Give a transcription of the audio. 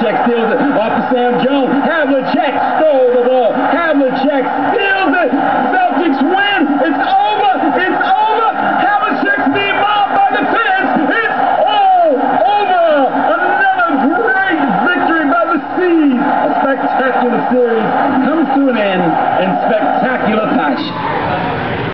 Havlicek steals it off of Sam Jones. Havlicek stole the ball. Havlicek steals it. Celtics win. It's over. It's over. Havlicek's being mobbed by the fans. It's all over. Another great victory by the Seas. A spectacular series comes to an end in spectacular fashion.